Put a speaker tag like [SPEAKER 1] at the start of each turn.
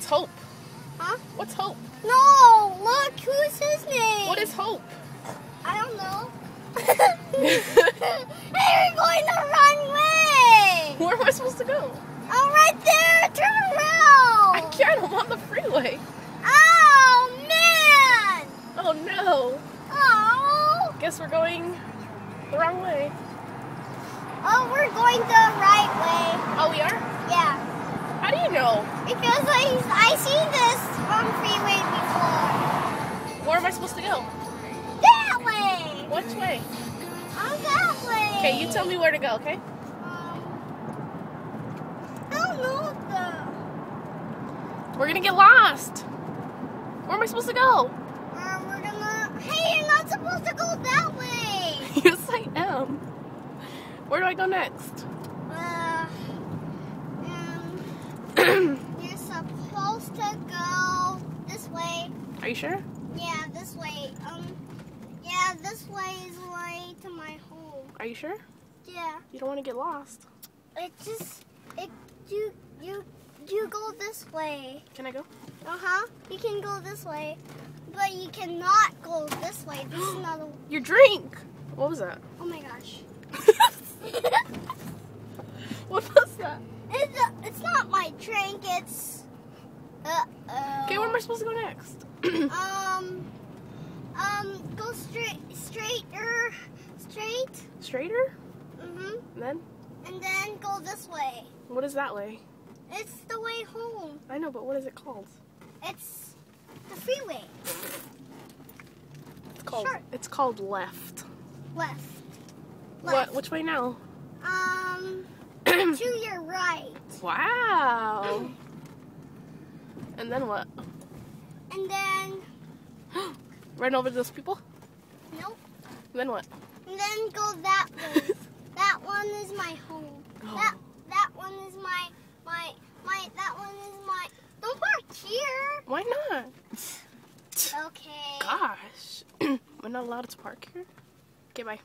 [SPEAKER 1] What's Hope?
[SPEAKER 2] Huh?
[SPEAKER 1] What's Hope?
[SPEAKER 2] No, look, who's his name?
[SPEAKER 1] What is Hope?
[SPEAKER 2] I don't know. hey, we're going the wrong way.
[SPEAKER 1] Where am I supposed to go?
[SPEAKER 2] Oh, right there. Turn around.
[SPEAKER 1] I can't. I'm on the freeway.
[SPEAKER 2] Oh, man.
[SPEAKER 1] Oh no.
[SPEAKER 2] Oh.
[SPEAKER 1] Guess we're going the wrong way.
[SPEAKER 2] Oh, we're going the right way.
[SPEAKER 1] Oh, we are?
[SPEAKER 2] Yeah.
[SPEAKER 1] How do you know?
[SPEAKER 2] Because I this on freeway before.
[SPEAKER 1] Where am I supposed to go?
[SPEAKER 2] That way.
[SPEAKER 1] Which way?
[SPEAKER 2] Oh, that way.
[SPEAKER 1] Okay, you tell me where to go, okay?
[SPEAKER 2] Um, I don't know though.
[SPEAKER 1] We're gonna get lost. Where am I supposed to go?
[SPEAKER 2] We're gonna. Hey, you're not supposed to go that way.
[SPEAKER 1] yes, I am. Where do I go next? Are you sure?
[SPEAKER 2] Yeah, this way. Um, yeah, this way is the way to my home.
[SPEAKER 1] Are you sure?
[SPEAKER 2] Yeah,
[SPEAKER 1] You don't want to get lost.
[SPEAKER 2] it just it you you you go this way.
[SPEAKER 1] Can I go?
[SPEAKER 2] Uh huh. You can go this way, but you cannot go this way. This is not a.
[SPEAKER 1] Your drink. What was that?
[SPEAKER 2] Oh my gosh.
[SPEAKER 1] what was that?
[SPEAKER 2] It's a, it's not my drink. It's. Uh oh.
[SPEAKER 1] Okay, where am I supposed to go next?
[SPEAKER 2] Um. Um. Go straight, straighter, straight.
[SPEAKER 1] Straighter?
[SPEAKER 2] Mhm.
[SPEAKER 1] And then?
[SPEAKER 2] And then go this way.
[SPEAKER 1] What is that way?
[SPEAKER 2] It's the way home.
[SPEAKER 1] I know, but what is it called?
[SPEAKER 2] It's the freeway.
[SPEAKER 1] It's called.
[SPEAKER 2] Sure.
[SPEAKER 1] It's called left.
[SPEAKER 2] Left.
[SPEAKER 1] What?
[SPEAKER 2] Left.
[SPEAKER 1] Which way now?
[SPEAKER 2] Um. to your right.
[SPEAKER 1] wow. And then what?
[SPEAKER 2] And then.
[SPEAKER 1] Run over those people?
[SPEAKER 2] Nope.
[SPEAKER 1] And then what?
[SPEAKER 2] And then go that way. that one is my home.
[SPEAKER 1] Oh.
[SPEAKER 2] That that one is my my my that one is my don't park here.
[SPEAKER 1] Why not?
[SPEAKER 2] Okay.
[SPEAKER 1] Gosh. We're not allowed to park here? Okay, bye.